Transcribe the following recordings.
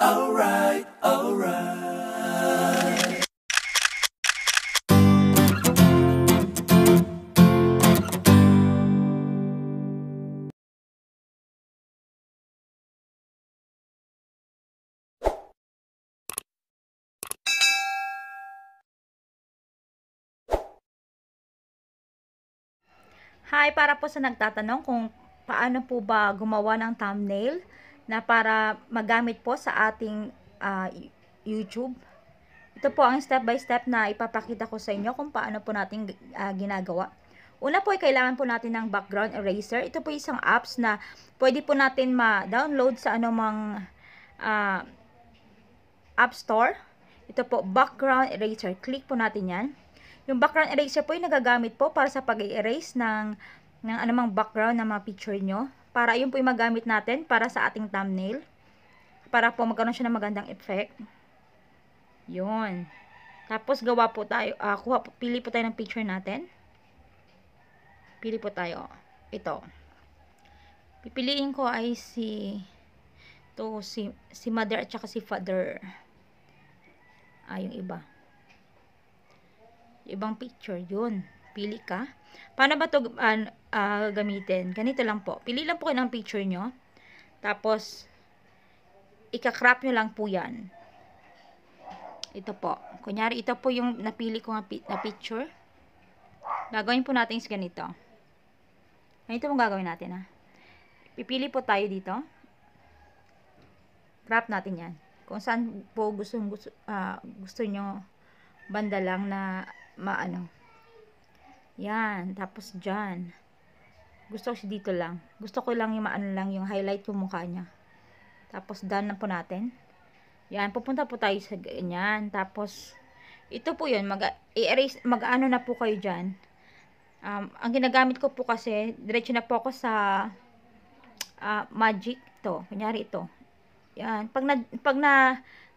alright, alright, alright. Hi, para po sa nagtatanong kung paano po ba gumawa ng thumbnail na para magamit po sa ating ah, YouTube. Ito po ang step by step na ipapakita ko sa inyo kung paano po natin ah, ginagawa. Una po ay kailangan po natin ng background eraser. Ito po isang apps na pwede po natin ma-download sa anumang ah, app store. Ito po, background eraser. Click po natin yan. Yung background eraser po yung nagagamit po para sa pag-erase ng, ng anumang background ng mga picture nyo. Para yun po yung magamit natin para sa ating thumbnail. Para po magkaroon siya ng magandang effect. Yun. Tapos gawa po tayo, ah, kuha, pili po tayo ng picture natin. Pili po tayo. Ito. Pipiliin ko ay si to si si mother at saka si father. Ah, yung iba. Yung ibang picture, yun. Pili ka. Paano ba ito gamitin? Ganito lang po. Pili lang po kayo ng picture nyo. Tapos, ika-crop nyo lang po yan. Ito po. Kunyari, ito po yung napili ko na picture. Gagawin po natin is ganito. Ganito mo gagawin natin, ha? Pipili po tayo dito. Crop natin yan. Kung saan po gusto, gusto, ah, gusto nyo banda lang na maano. Yan. Tapos dyan. Gusto ko siya dito lang. Gusto ko lang yung maano lang yung highlight yung mukha niya. Tapos done na po natin. Yan. Pupunta po tayo sa ganyan. Tapos ito po yun. Mag, i-erase, mag-ano na po kayo dyan. Um, ang ginagamit ko po kasi, diretso na po ako sa ah, magic to. Kunyari ito. Yan. Pag na, pag na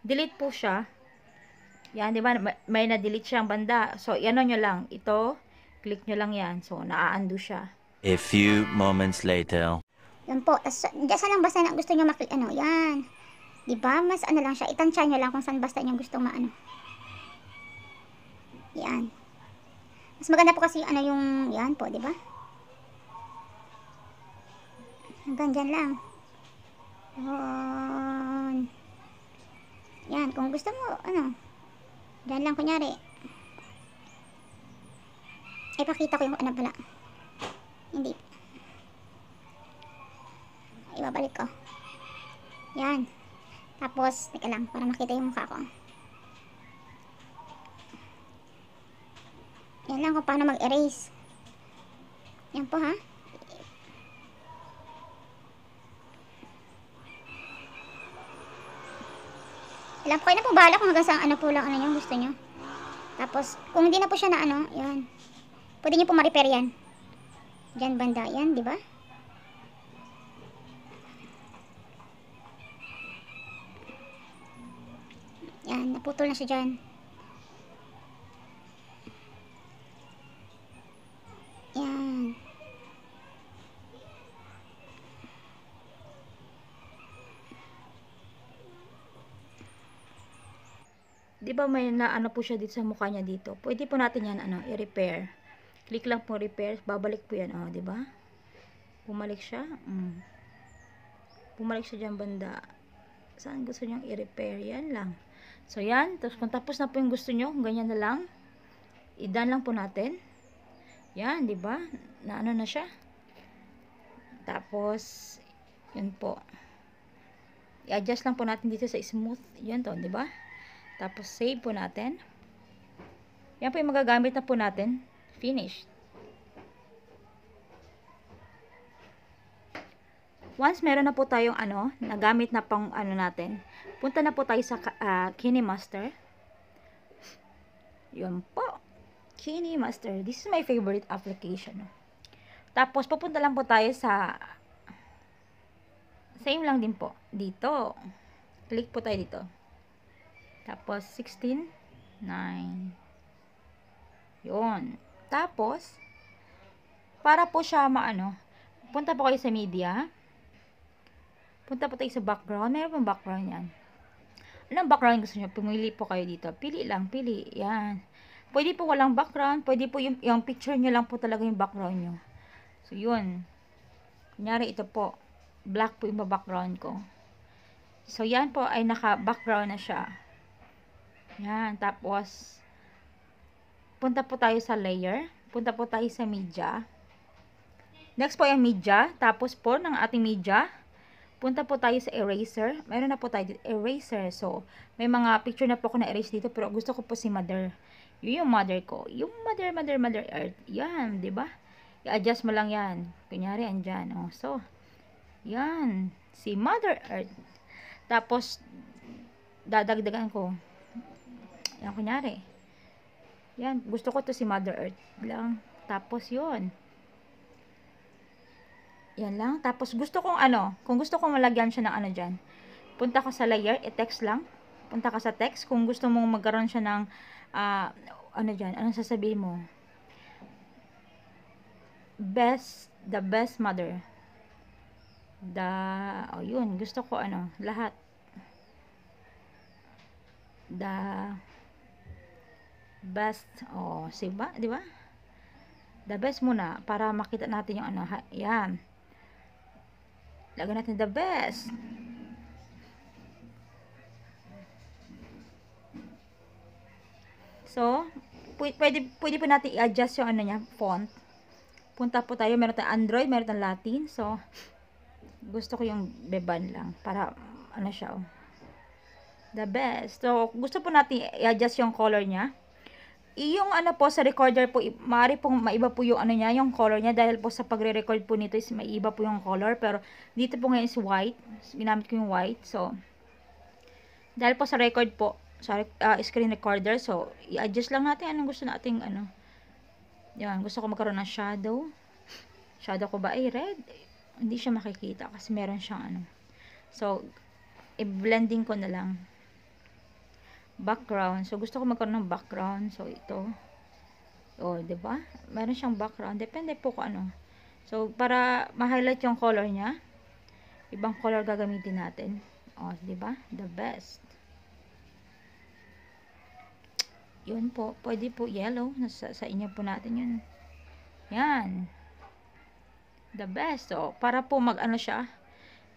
delete po siya, yan, di ba? May- na-delete siyang banda. So, ano nyo lang. Ito, click nyo lang yan. So, naa-undo siya. A few moments later. Yan po. Tas, dyan lang basta na gusto nyo maklik, ano, yan. Di ba? Mas ano lang siya. Itansya nyo lang kung saan basta nyo gusto maano. Yan. Mas maganda po kasi ano yung, yan po, di ba? Hanggang dyan lang. Yan. Yan, kung gusto mo, ano, dyan lang kunyari. Ipakita ko yung ano pala. Hindi. Ibabalik ko. Yan. Tapos, teka lang, para makita yung mukha ko. Yan lang kung paano mag-erase. Yan po ha. Alam po kayo na po bahala kung hanggang saan ano po lang ano yung gusto nyo. Tapos, kung hindi na po siya na ano, yan. Pwede nyo po ma-repair yan. Diyan banda yan, di ba? Yan, naputol na siya dyan. Yan. Di ba may na ano po siya dito sa mukha niya dito? Pwede po natin yan ano, i-repair. Click lang po repair, babalik po yan, oh, di ba? Bumalik siya. Mm. Bumalik siya diyan banda. Saan gusto niyong i-repair? Yan lang. So, yan. Tapos, kung tapos na po yung gusto niyo, ganyan na lang. I-done lang po natin. Yan, di ba? Na ano na siya. Tapos, yun po. I-adjust lang po natin dito sa smooth. Yan to, di ba? Tapos, save po natin. Yan po yung magagamit na po natin. Finished. Once meron na po tayong ano, nagamit na pang ano natin, punta na po tayo sa uh, KineMaster. Yun po. KineMaster. This is my favorite application. Tapos, pupunta lang po tayo sa same lang din po. Dito. Click po tayo dito. Tapos, 16, 9. Yun. Tapos, para po siya maano, punta po kayo sa media. Punta po tayo sa background. Meron pong background yan. Anong background gusto nyo? Pumili po kayo dito. Pili lang, pili. Yan. Pwede po walang background. Pwede po yung, yung picture nyo lang po talaga yung background nyo. So, yun. Kunyari, ito po. Black po yung background ko. So, yan po ay naka-background na siya. Yan. Tapos, punta po tayo sa layer. Punta po tayo sa media. Next po yung media. Tapos po, ng ating media, punta po tayo sa eraser. Meron na po tayo dito, eraser. So, may mga picture na po ako na-erase dito, pero gusto ko po si mother. Yun yung mother ko. Yung mother, mother, mother earth. Yan, ba? I-adjust mo lang yan. Kunyari, andyan. Oh. So, yan. Si mother earth. Tapos, dadagdagan ko. Yan, kunyari. Yan, gusto ko to si mother earth lang. Tapos, yun. Yan lang. Tapos gusto kong ano, kung gusto kong malagyan siya ng ano dyan, punta ka sa layer, i-text lang. Punta ka sa text. Kung gusto mong magkaroon siya ng, ah, ano dyan, anong sasabihin mo? Best, the best mother. The, oh yun, gusto ko ano, lahat. The, best, oh, siba, di ba? The best muna, para makita natin yung ano, yan. Lagyan natin the best. So, pwede, pwede po natin i-adjust yung ano niya, font. Punta po tayo, meron tayong Android, meron tayong Latin. So, gusto ko yung beban lang. Para, ano siya, oh. The best. So, gusto po natin i-adjust yung color niya. Yung ano po sa recorder po, maaari pong maiba po yung ano niya, yung color niya dahil po sa pagre-record po nito is maiba po yung color pero dito po ngayon is white. Ginamit ko yung white. So dahil po sa record po, sa uh, screen recorder, so i-adjust lang natin anong gusto nating ano. Yan, gusto ko magkaroon ng shadow. Shadow ko ba ay red? Hindi siya makikita kasi meron siyang ano. So i-blending ko na lang background. So, gusto ko magkaroon ng background. So, ito. O, oh, ba diba? Meron siyang background. Depende po kung ano. So, para ma-highlight yung color niya, ibang color gagamitin natin. O, oh, ba diba? The best. Yun po. Pwede po yellow. Nasa, sa inyo po natin yun. Yan. The best. So, para po mag-ano siya,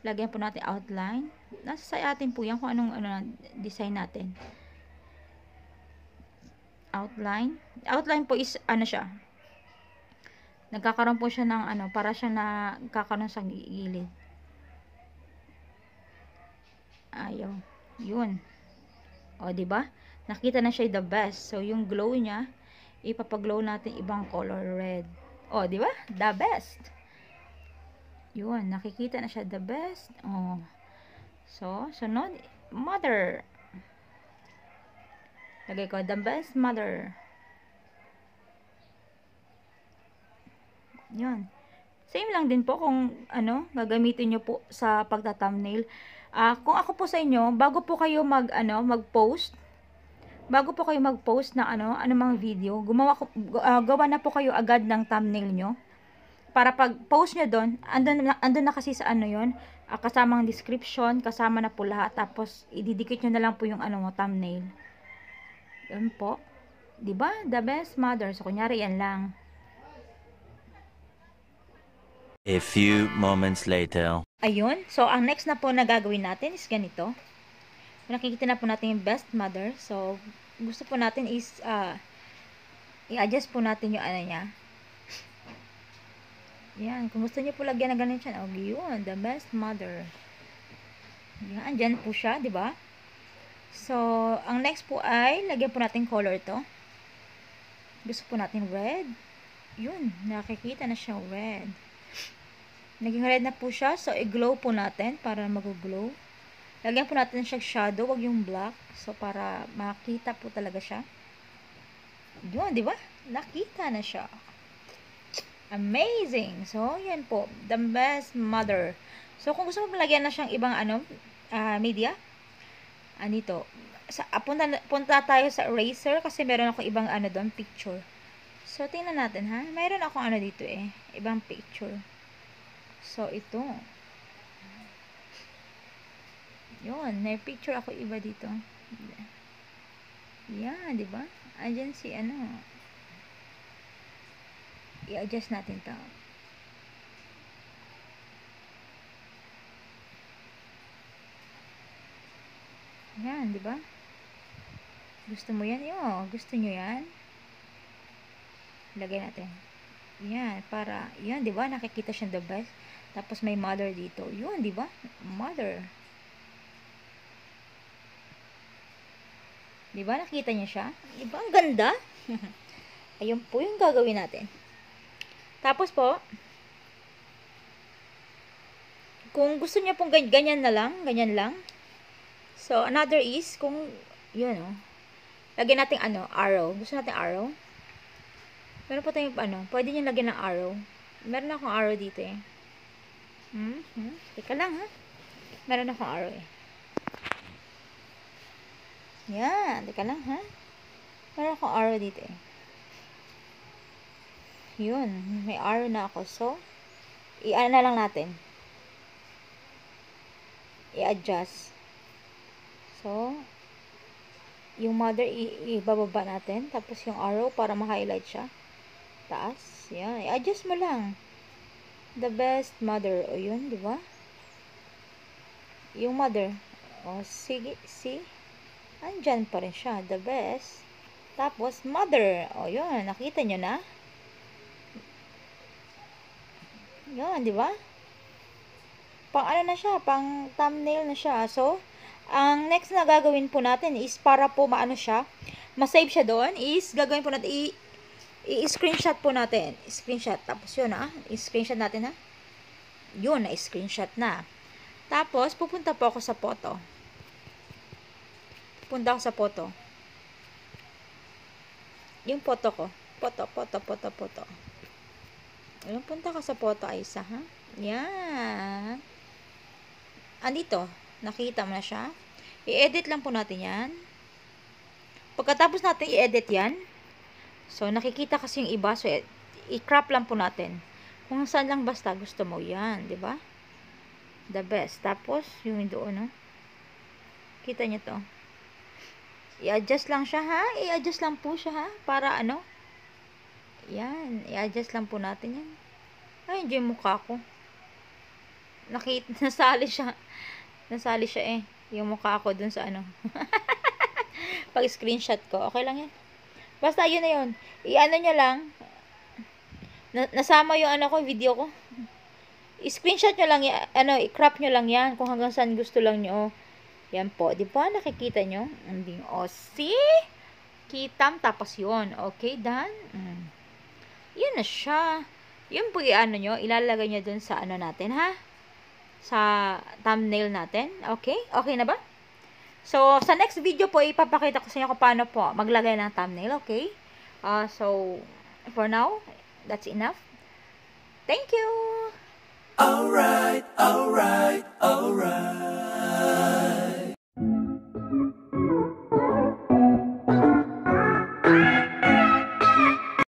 lagyan po natin outline. Nasa sa atin po yan kung anong ano, design natin outline. Outline po is, ano siya, nagkakaroon po siya ng, ano, para siya na, nagkakaroon sa gilid. Ayaw. Yun. O, di ba? Nakita na siya the best. So, yung glow niya, ipapaglow natin ibang color red. O, di ba? The best. Yun, nakikita na siya the best. Oh. So, sunod, mother. Lagay ko, the best mother. Yun. Same lang din po kung ano, gagamitin nyo po sa pagta-thumbnail. Uh, kung ako po sa inyo, bago po kayo mag, ano, mag-post, bago po kayo mag-post na ano, anumang video, gumawa ko, uh, gawa na po kayo agad ng thumbnail nyo. Para pag post nyo doon, andun, andun na kasi sa ano yon uh, kasamang description, kasama na po lahat. Tapos, ididikit nyo na lang po yung ano thumbnail. Yan po. 'Di ba? The best mother. So kunyari yan lang. A few moments later. Ayun. So ang next na po na gagawin natin is ganito. Nakikita na po natin yung best mother. So gusto po natin is uh, i-adjust po natin yung ano niya. Yan. Kung gusto niyo po lagyan na ganun siya. Okay, yun. The best mother. Yan. Dyan po siya. 'di ba? So, ang next po ay, lagyan po natin color to. Gusto po natin red. Yun, nakikita na siya red. Naging red na po siya. So, i-glow po natin para mag-glow. Lagyan po natin siya shadow, wag yung black. So, para makita po talaga siya. Yun, di ba? Nakita na siya. Amazing! So, yan po. The best mother. So, kung gusto mo malagyan na siyang ibang ano, uh, media, anito, sa, ah, punta, punta tayo sa eraser kasi meron ako ibang ano doon, picture. So, tingnan natin ha. Mayroon ako ano dito eh. Ibang picture. So, ito. Yun, may picture ako iba dito. Yan, di ba? Andyan si ano. I-adjust natin to. Yan, di ba? Gusto mo yan? Yo, gusto nyo yan? Lagay natin. Yan, para, yan, di ba? Nakikita siya the best. Tapos may mother dito. Yun, di ba? Mother. Di ba? Nakita niya siya? Di ba? Ang ganda. Ayun po yung gagawin natin. Tapos po, kung gusto niya pong gan- ganyan na lang, ganyan lang. So, another is, kung, yun oh, lagyan natin ano, arrow. Gusto natin arrow? Meron po tayong, ano, pwede niyo lagyan ng arrow. Meron akong arrow dito eh. Hmm, hmm. Teka lang ha. Meron akong arrow eh. Yan, teka lang ha. Meron akong arrow dito eh. Yun, may arrow na ako. So, i-ano na lang natin. I-adjust. So, yung mother, ibababa natin. Tapos yung arrow para ma-highlight siya. Taas. Yan, i-adjust mo lang. The best mother. O yun, di ba? Yung mother. O, sige, see? Andyan pa rin siya. The best. Tapos, mother. O, yun. Nakita nyo na? Yun, di ba? Pang ano na siya, pang thumbnail na siya. So, ang next na gagawin po natin is para po maano siya, masave siya doon, is gagawin po natin, i-screenshot po natin. Screenshot. Tapos yun ah, i-screenshot natin ha. Yun, na-screenshot na. Tapos, pupunta po ako sa photo. Punta ako sa photo. Yung photo ko. Photo, photo, photo, photo. Ayun, punta ka sa photo, Aisa, ha? Yan. Andito. Nakita mo na siya. I-edit lang po natin yan. Pagkatapos natin i-edit yan, so, nakikita kasi yung iba, so, i-crop lang po natin. Kung saan lang basta gusto mo yan, di ba? The best. Tapos, yung doon, no? Kita niyo to. I-adjust lang siya, ha? I-adjust lang po siya, ha? Para, ano? Yan. I-adjust lang po natin yan. Ay, hindi yung mukha ko. Nakita, nasali siya. Nasali siya eh. Yung mukha ko dun sa ano. Pag screenshot ko. Okay lang yan. Basta yun na yun. I-ano nyo lang. Na, nasama yung ano ko, video ko. I-screenshot nyo lang, ano, i-crop nyo lang yan kung hanggang saan gusto lang nyo. Yan po. Di ba? Nakikita nyo? Hindi. O, see? Kitam, tapos yun. Okay, done? Mm. Yun na siya. Yun po i-ano nyo, ilalagay nyo dun sa ano natin, ha? sa thumbnail natin. Okay? Okay na ba? So, sa next video po, ipapakita ko sa inyo kung paano po maglagay ng thumbnail. Okay? Uh, so, for now, that's enough. Thank you! Alright, alright, alright.